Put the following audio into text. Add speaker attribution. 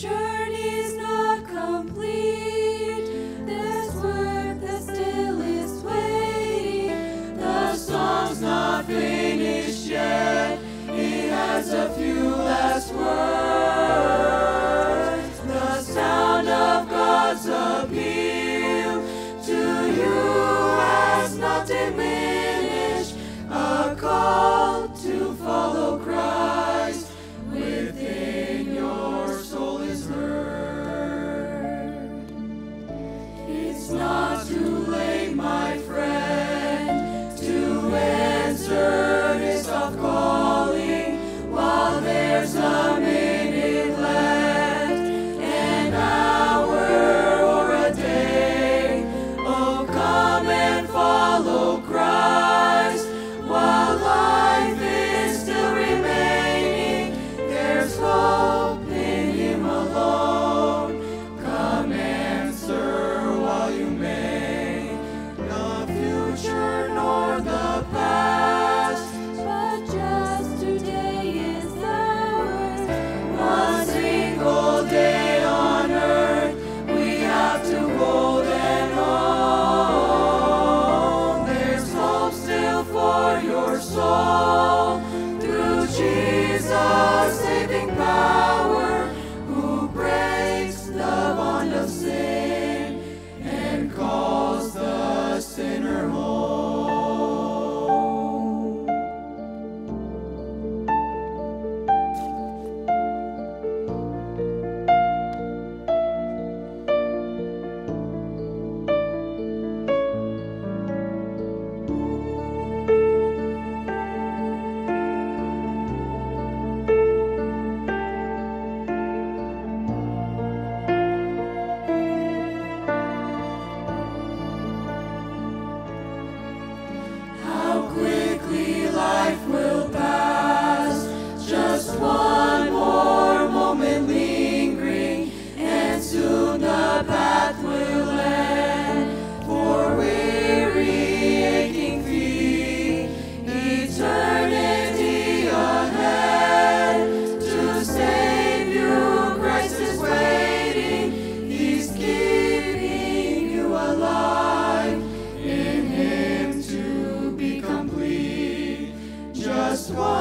Speaker 1: The journey's not complete. There's work that still is waiting. The song's not finished yet. He has a few last words, the sound of God's appeal one.